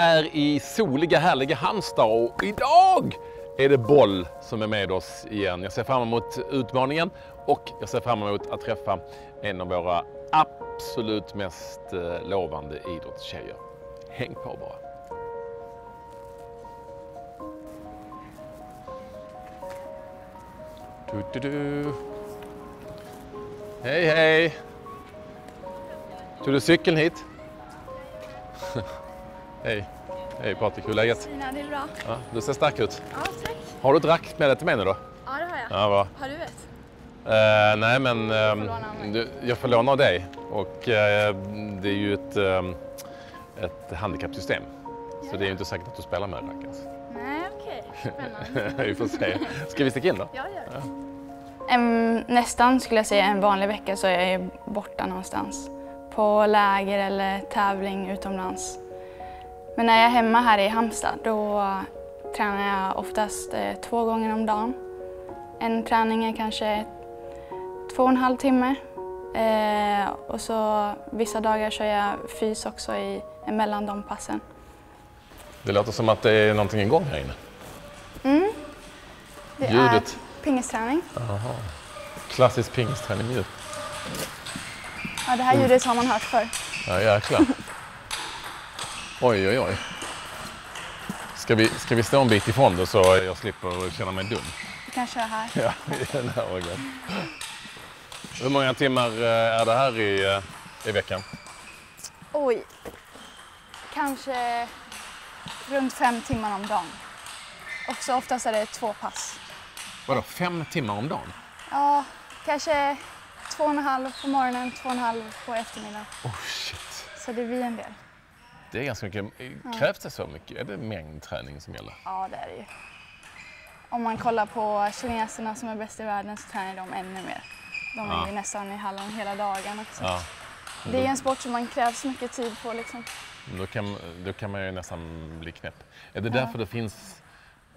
är i soliga, härliga Halmstad och idag är det boll som är med oss igen. Jag ser fram emot utmaningen och jag ser fram emot att träffa en av våra absolut mest eh, lovande idrottstjejer. Häng på bara. Du, du, du. Hej, hej! Tog du cykeln hit? hej! Hej Patrik, hur är läget? Fina, det är bra. Ja, du ser stark ut. Ja, tack. Har du ett rack med dig till mig nu då? Ja, det har jag. Ja, bra. Har du ett? Eh, nej, men du, jag får låna av dig. Och eh, det är ju ett, ehm, ett handikappsystem. Så det är ju inte säkert att du spelar med rack alltså. Nej, okej. Spännande. Vi får se. Ska vi sticka in då? Jag gör det. Em, nästan skulle jag säga en vanlig vecka så är jag ju borta någonstans. På läger eller tävling utomlands. Men när jag är hemma här i Halmstad då tränar jag oftast eh, två gånger om dagen. En träning är kanske två och en halv timme. Eh, och så vissa dagar kör jag fys också i, mellan de passen. Det låter som att det är någonting igång här inne. Det Ljudet. är pingisträning. Klassisk pingisträning ju. Ja, det här ljudet har man hört förr. Ja, jäklar. Oj, oj, oj. Ska vi, ska vi stå en bit ifrån det så jag slipper känna mig dum? Vi kan köra här. Ja, i den här vågen. Hur många timmar eh, är det här i, eh, i veckan? Oj. Kanske runt fem timmar om dagen. Och så oftast är det två pass. Vadå, fem timmar om dagen? Ja, kanske två och en halv på morgonen, två och en halv på eftermiddagen. Oh shit. Så det blir en del. Det är ganska mycket. Krävs det så mycket? Är det mängdträning som gäller? Ja, det är det ju. Om man kollar på kineserna som är bäst i världen så tränar de ännu mer. De är Ja. ju nästan i hallen hela dagen också. Ja. Det är en sport som man krävs mycket tid på liksom. Då kan, då kan man ju nästan bli knäpp. Är det därför det finns,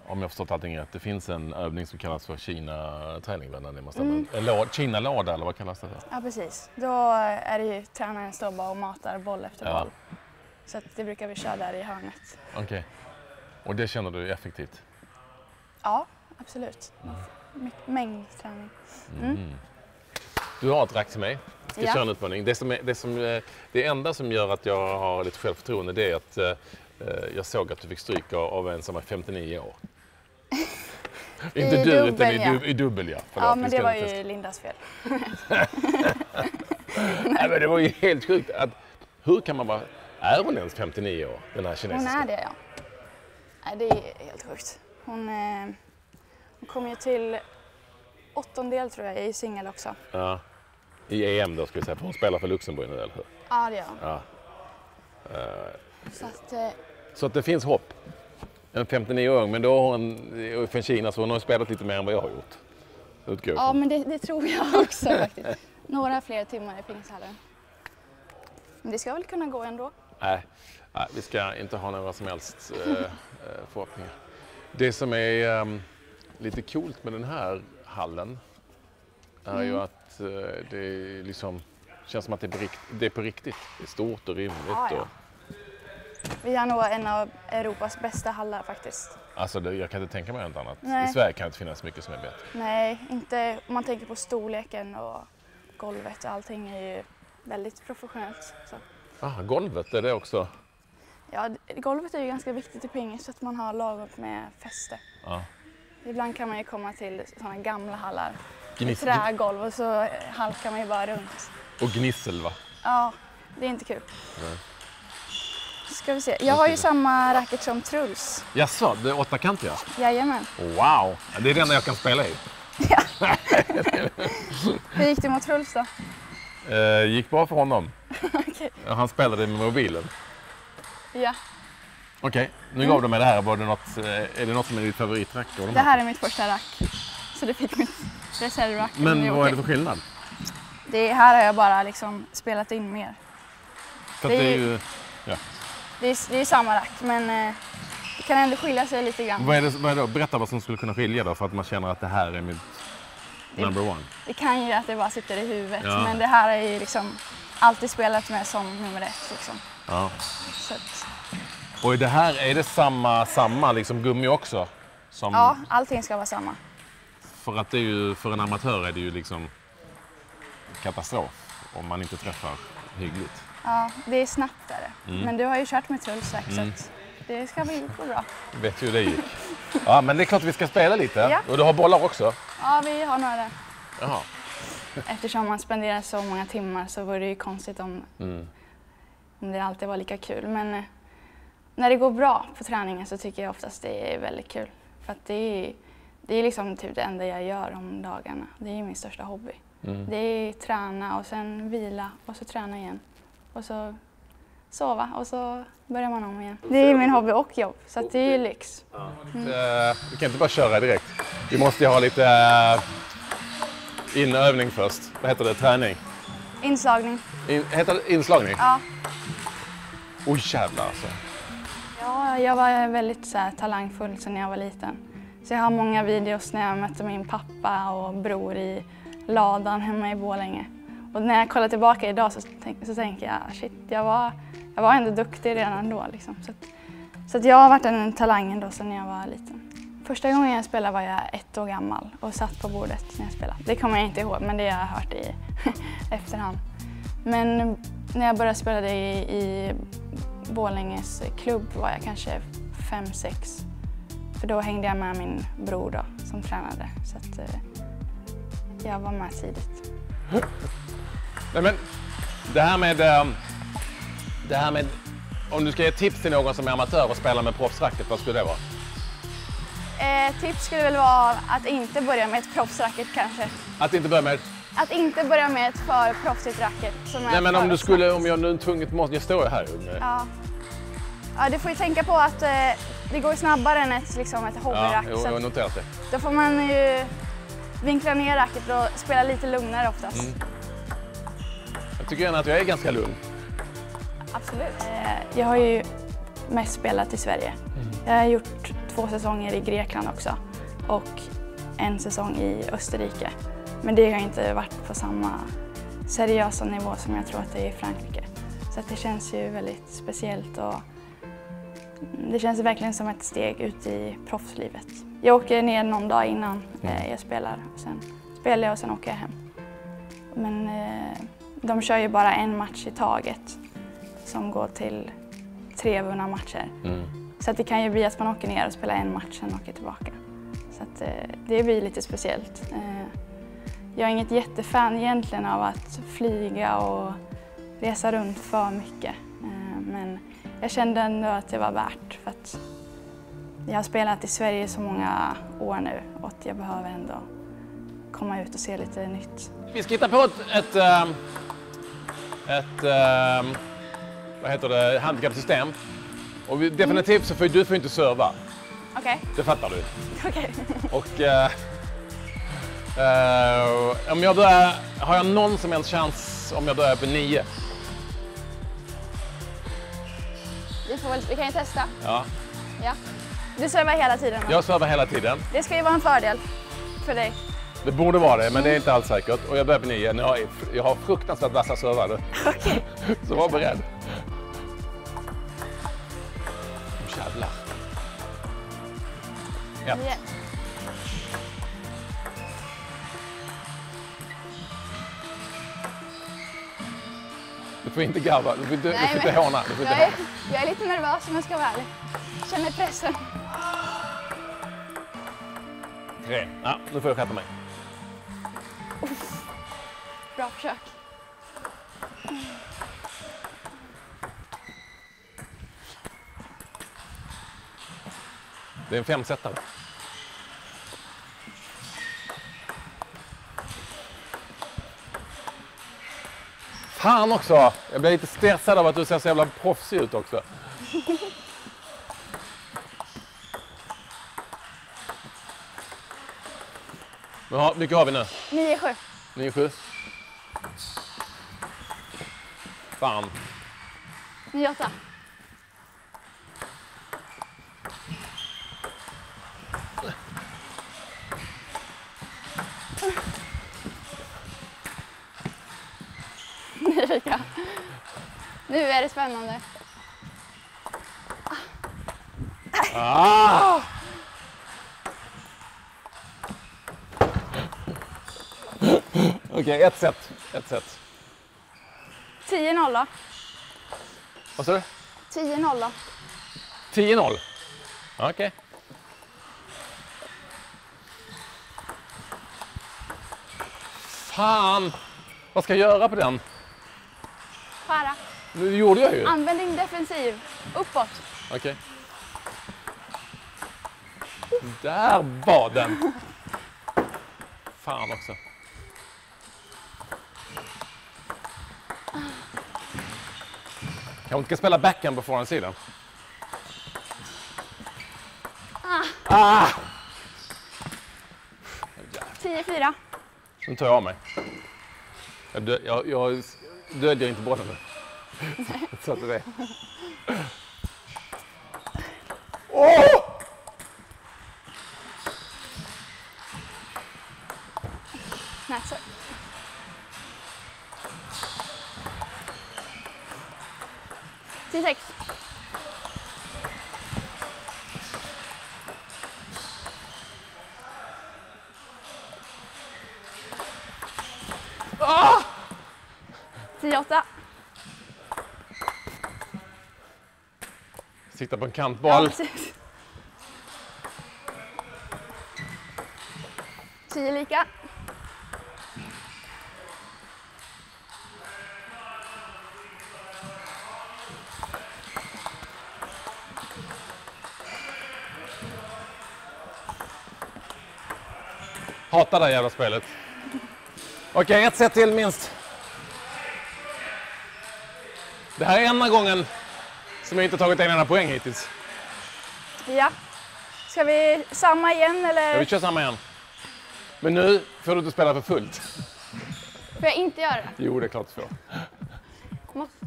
om jag har förstått allting rätt, det finns en övning som kallas för Kina-träning? Mm. Kina-låda eller vad kallas det för? Ja, precis. Då är det ju tränaren står bara och matar boll efter Ja. boll. Så att det brukar vi köra där i hörnet. Okej. Och det känner du är effektivt? Ja, absolut. My- Mängdträning. Du har ett rack till mig. Jag ska Ja. köra en utmaning. Det, som är, det, som, eh, det enda som gör att jag har lite självförtroende det är att eh, eh, jag såg att du fick stryk av- en som är 59 år. Inte I du, utan dubbel, i, ja. du, i dubbel ja. Förlåt, Ja, men det var ju Lindas fel. Nej, men det var ju helt sjukt. Att, hur kan man vara... Är hon ens 59 år, den här Hon kinesiska? är det, ja. Nej, det är helt sjukt. Hon, eh, hon kom ju till åttondel tror jag i singel också. Ja. I EM då, ska vi säga, för hon spelar för Luxemburg nu, eller hur? Ja, det gör hon. Ja. Så att, eh, Så att det finns hopp. En 59-åring, men då har hon, från Kina, så hon har spelat lite mer än vad jag har gjort. Utgår ja, men det, det tror jag också faktiskt. Några fler timmar i pingishallen. Men det ska väl kunna gå ändå. Nej, nej, vi ska inte ha några som helst eh, eh, förhoppningar. Det som är ehm, lite coolt med den här hallen är ju att eh, det liksom, känns som att det är, på rikt, det är på riktigt. Det är stort och rymligt. Ja. Och, Vi har nog en av Europas bästa hallar faktiskt. alltså det, jag kan inte tänka mig något annat. Nej. I Sverige kan det inte finnas mycket som är bättre. Nej, inte om man tänker på storleken och golvet och allting är ju väldigt professionellt. Så. Ah, golvet, är det också? Ja, golvet är ju ganska viktigt i pingis så att man har lagom med fäste. Ja. Ibland kan man ju komma till sådana gamla hallar med Gniss, trägolv och så halkar man ju bara runt. och gnissel va? Ja, det är inte kul. Ska vi se. Jag har ju samma racket som Truls. Jaså, det är åttakantiga? Jajamän. Wow! Det är det enda jag kan spela i. Hur gick det mot Truls då? Eh, gick bra för honom. Ja, Han spelade med mobilen. Ja, Okej, nu gav du mig det här. Var det något, eh, är det något som är ditt favoritrack? av de det här är mitt första rack. Så det fick mitt reservrack. Men är vad är okej. det för skillnad? Det här har jag bara liksom spelat in mer. För Det att det är är ju, ja. Det är, det är samma rack men eh, det kan ändå skilja sig lite grann. vad, är det, vad är det, berätta vad som skulle kunna skilja då för att man känner att det här är mitt number one. Det kan ju att det bara sitter i huvudet Ja. men det här är ju liksom alltid spelat med som nummer ett. Liksom. Ja. Så att, Och i det här, är det samma, samma liksom gummi också? Som, Ja, allting ska vara samma. För att det är ju, för en amatör är det ju liksom katastrof om man inte träffar hyggligt. Ja, det är snabbt där. Mm. Men du har ju kört med tullsäck så att det ska väl gå bra. Vet ju hur det gick. Ja, men det är klart vi ska spela lite. Ja. Och du har bollar också? Ja, vi har några. Jaha. Eftersom man spenderar så många timmar så vore det ju konstigt om, Mm. om det alltid var lika kul. Men eh, när det går bra på träningen så tycker jag oftast det är väldigt kul. För att det är, det är liksom typ det enda jag gör om dagarna. Det är min största hobby. Mm. Det är träna och sen vila och så träna igen. Och så sova och så börjar man om igen. Det är min hobby och jobb så det är ju lyx. Eh, vi kan inte bara köra direkt. Vi måste ju ha lite inövning först. Vad heter det? Träning? Inslagning. In, heter det inslagning? Ja. Oj jävlar alltså. Ja, jag var väldigt så här, talangfull sedan jag var liten. Så jag har många videos när jag mötte min pappa och bror i ladan hemma i Borlänge. Och när jag kollar tillbaka idag så, tänk, så tänker jag shit, jag var, jag var ändå duktig redan då. Liksom. Så, att, så att jag har varit en talang ändå sedan jag var liten. Första gången jag spelade var jag ett år gammal och satt på bordet när jag spelade. Det kommer jag inte ihåg, men det har jag hört i efterhand. Men när jag började spela det i, i Borlänges klubb var jag kanske fem sex. För då hängde jag med min bror då, som tränade. Så att, eh, jag var med tidigt. Nej, men det här med... Eh, det här med... Om du ska ge tips till någon som är amatör och spelar med proffsracket, vad skulle det vara? Eh, tips skulle väl vara att inte börja med ett proffsracket kanske. Att inte börja med... Att inte börja med ett för proffsigt racket. Nej men om du skulle... Om jag nu tvunget måste... Jag står ju här med... Ja. ja, du får ju tänka på att eh, det går snabbare än ett, liksom, ett Ja, hobbyrack. jo, så jag har noterat det. då får man ju vinkla ner racket och spela lite lugnare oftast. Mm. Jag tycker gärna att jag är ganska lugn. Absolut. Eh, Jag har ju mest spelat i Sverige. Jag har gjort två säsonger i Grekland också och en säsong i Österrike. Men det har inte varit på samma seriösa nivå som jag tror att det är i Frankrike. Så det känns ju väldigt speciellt och det känns verkligen som ett steg ut i proffslivet. Jag åker ner någon dag innan eh, jag spelar och sen spelar jag och sen åker jag hem. Men eh, de kör ju bara en match i taget som går till tre vunna matcher. Mm. Så att det kan ju bli att man åker ner och spelar en match sen åker tillbaka. Så att, eh, det blir lite speciellt. Eh, jag är inget jättefan egentligen av att flyga och resa runt för mycket. Eh, men jag kände ändå att det var värt för att jag har spelat i Sverige så många år nu och att jag behöver ändå komma ut och se lite nytt. Vi ska hitta på ett... ett, ett vad heter det? Handikappsystem. Och vi, definitivt så får du får inte serva. Okej, Det fattar du. okej. Och eh, eh, om jag börjar, har jag någon som helst chans om jag börjar på nio? Vi, får väl, vi kan ju testa. Ja. Ja. Du servar hela tiden va? Jag servar hela tiden. Det ska ju vara en fördel för dig. Det borde vara det, men det är inte alls säkert. Och jag börjar på nio. Jag, har fruktansvärt vassa servar. Okej. Så var beredd. Jävlar. Ja. Nio. Du får inte garva, du får inte, du Nej, får inte håna. Du får inte Jag är, håna. jag är lite nervös om jag ska vara ärlig. Känner pressen. Tre. Ja, nu får jag skärpa mig. Bra försök. Det är en femsetare. Fan också! Jag blir lite stressad av att du ser så jävla proffsig ut också. Men har, vilka har vi nu? 9-7. 9-7? Fan. 9-8. Nu är det spännande. Ah. Ah! Okej, ett set. Ett set. 10-0 då. Vad sa du? 10-0 då. 10-0? Okej. Fan! Vad ska jag göra på den? Skära. Det gjorde jag ju. Använd din defensiv. Uppåt. Okej. Där var den! Fan också. Kanske inte ska spela backhand på forehandsidan. Ah! 10-4. Nu tar jag av mig. Jag, dö, jag, jag inte bollen nu. Så att det är. Åh! Näsor. Tio sex. Tio åtta. Sikta på en Ja, kantboll. precis. Tio lika. Hatar det här jävla spelet. Okej, ett set till minst. Det här är enda gången som inte tagit en enda poäng hittills. Ja. Ska vi samma igen eller vill köra samma igen. Men nu får du inte spela för fullt. får jag inte göra det? Jo, det är klart du får.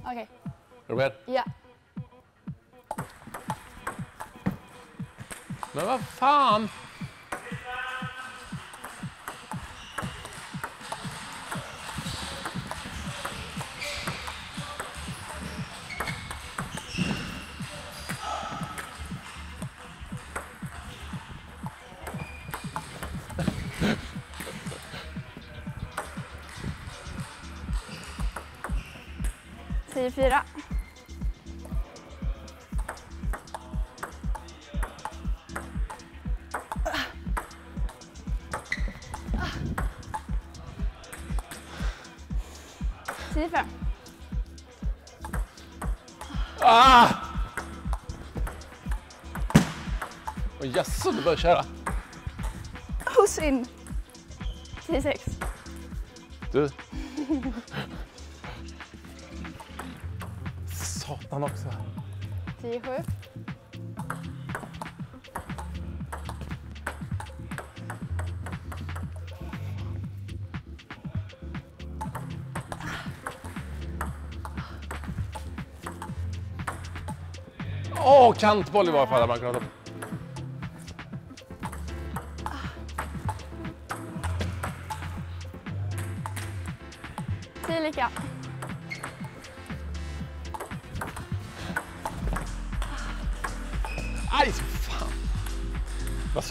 Okej. Är du beredd? Ja. Men vad fan! Tio fyra. Tio fem. Ah! Oh, jaså, du börjar köra? Synd. Tio sex. Du. Satan också. Tio sju. Åh, kantboll i varje fall. hade Man kunnat ha.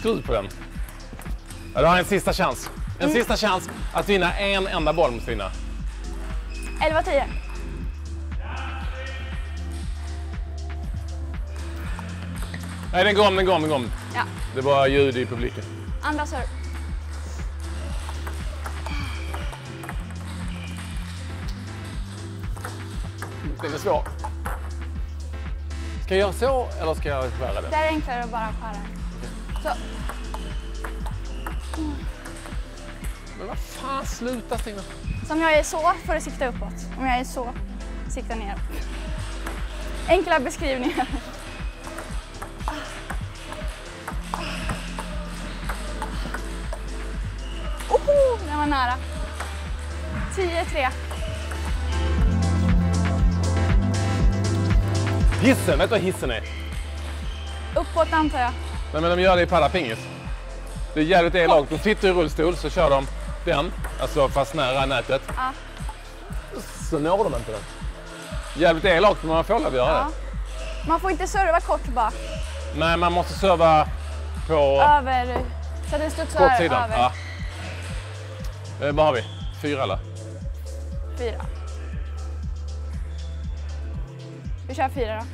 Skruv på den. Ja, du har en sista chans. En sista chans att vinna en enda boll måste vinna. Elva tio. Nej, den går om, den går om, den går om. Ja. Det var ljud i publiken. Andra serve. Den är svår. Ska jag göra så eller ska jag skära Det det? är enklare att bara skära. Så. Men vad fan, sluta Stina. Så om jag är så får du sikta uppåt. Om jag är så, sikta neråt. Enkla beskrivningar. Oho, den var nära. 10-3. Hissen, vet du vad hissen är? Uppåt antar jag. Nej, men de gör det i parapingis. Det är jävligt elakt. De sitter i rullstol så kör de den, alltså fast nära nätet. Ja. Så når de inte den. Jävligt elakt men man får lov att göra Ja. Man får inte serva kort det. Nej, man måste serva på Över, så att den studsar kortsidan. över. Ja. Eh, vad har vi? Fyra eller? Fyra. Vi kör fyra då.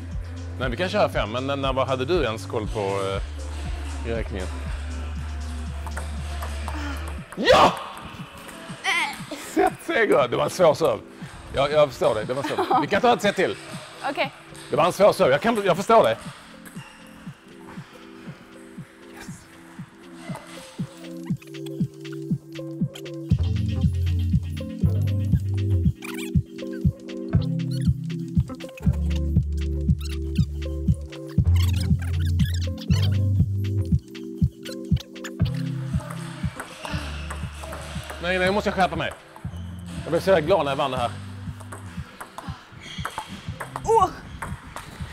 Nej, vi kan köra fem, men när, när vad hade du ens koll på eh, i räkningen? Ja! Set seger! Det var en svår serve. Jag, jag förstår dig. Det var svår. Vi kan ta ett set till. Okej. Det var en svår serve. Jag, kan, jag förstår det. Nej, nej, nu måste jag skärpa mig. Jag blev så jävla glad när jag vann det här. Åh!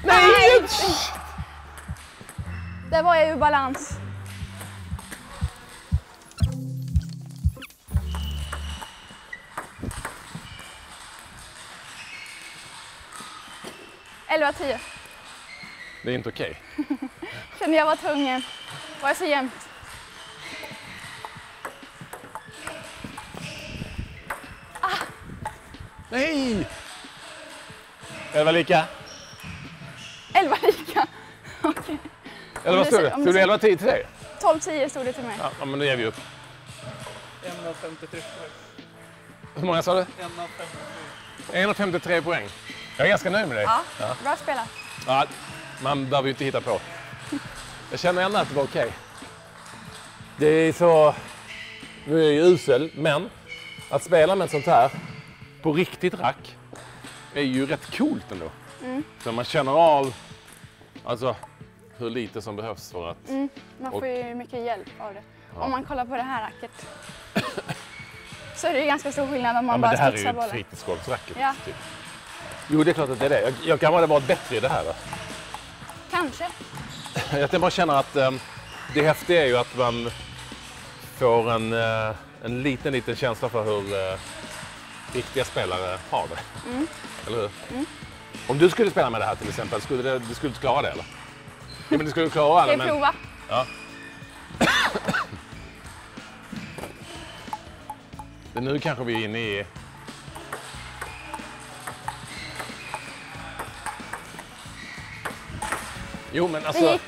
Nej! Där var jag ur balans. Elva, tio. Det är inte okej. Kände jag var tvungen. Var så jämnt. Nej! Det var lika. Elva lika. Okej. Eller vad det stod det? Stod det det ser- 11 10 till dig? 12-10 stod det till mig. Ja, ja, men då ger vi upp. 1,53 poäng. Hur många sa du? 1,53. 1,53 poäng. Jag är ganska nöjd med dig. Ja, bra spelat. Ja, man behöver ju inte hitta på. Jag känner ändå att det var okej. Det är så... Nu är jag ju usel, men att spela med ett sånt här på riktigt rack är ju rätt coolt ändå. Så man känner av alltså, hur lite som behövs för att... Man Och- får ju mycket hjälp av det. Om man kollar på det här racket så är det ju ganska stor skillnad om man Ja, bara det här är ju studsar ett bollen. fritidsgolfsracket. Ja. Typ. Jo, det är klart att det är det. Jag, jag kan bara varit bättre i det här. Då. Kanske. Jag bara känner att eh, det häftiga är ju att man får en, eh, en liten, liten känsla för hur eh, riktiga spelare har det. Eller hur? Om du skulle spela med det här till exempel, skulle det, du skulle inte klara det eller? Ja, men du skulle klara Ska det, vi men... prova? Ja. Men nu kanske vi är inne i... Jo, men alltså...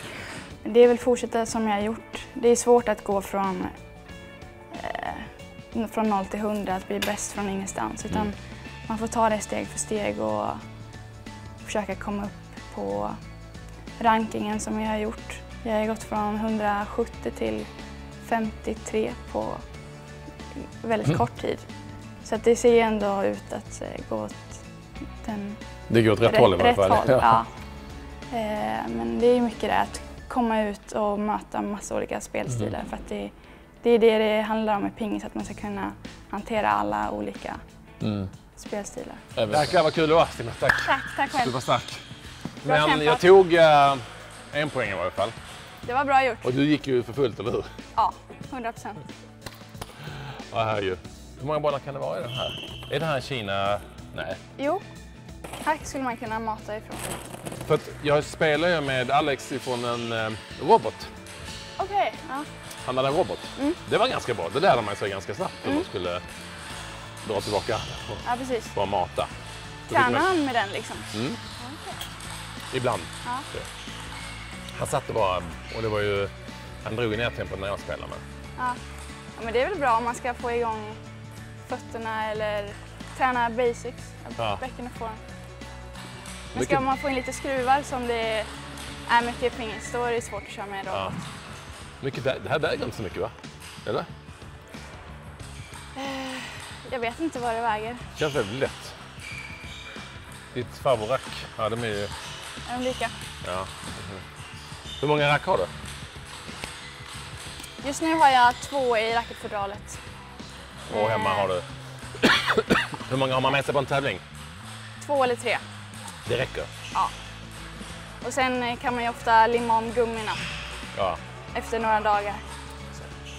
Det är väl fortsätta som jag har gjort. Det är svårt att gå från, från 0 till 100, att bli bäst från ingenstans. Utan Mm. man får ta det steg för steg och försöka komma upp på rankingen som jag har gjort. Jag har gått från 170 till 53 på väldigt Mm. kort tid. Så att det ser ju ändå ut att eh, gå åt den Det går åt rätt, håll i alla rätt fall. håll, ja. Eh, Men det är mycket det att komma ut och möta massa olika spelstilar Mm. för att det, det är det det handlar om i pingis, att man ska kunna hantera alla olika Mm. spelstilar. Jäklar vad kul det var Stina. Tack. Tack, tack Du själv. var stark. Bra Men kämpat. jag tog eh, en poäng i varje fall. Det var bra gjort. Och du gick ju för fullt, eller hur? Ja, 100 procent. Här ju. Hur många bollar kan det vara i den här? Är det här Kina? Nej. Jo, här skulle man kunna mata ifrån. För att jag spelar ju med Alex ifrån en eh, robot. Okej, ja. Han hade en robot. Det var ganska bra. Det lärde man sig ganska snabbt hur man skulle dra tillbaka och ja precis. bara mata. Tränar han med den liksom? Mm. Ibland. Ja. Han satt och bara, och det var ju, han drog ner tempot när jag spelade med. Ja. ja, men det är väl bra om man ska få igång fötterna eller träna basics. Ja. Bäcken och form. Men ska man få in lite skruvar som det är mycket pingis, då är det svårt att köra med robot. Mycket, det här väger inte så mycket va? Eller? Jag vet inte vad det väger. Känns väldigt lätt. Ditt favoritrack, ja de är ju, Är de lika? ja. Hur många rack har du? Just nu har jag två i racketfodralet. Och hemma har du? Hur många har man med sig på en tävling? Två eller tre. Det räcker. Och sen eh, kan man ju ofta limma om gummina Ja. Efter några dagar.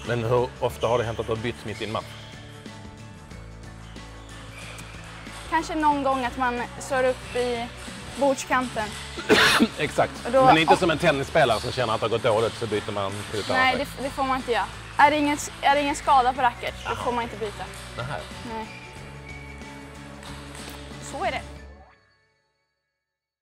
Men hur ofta har det hänt att du har bytt mitt i en match? Kanske någon gång att man slår upp i bordskanten. Exakt. Och då- Men inte som en tennisspelare som känner att det har gått dåligt så byter man till Nej, det, det får man inte göra. Är det ingen, är det ingen skada på racket, då får man inte byta. Nähä. Nej. Så är det.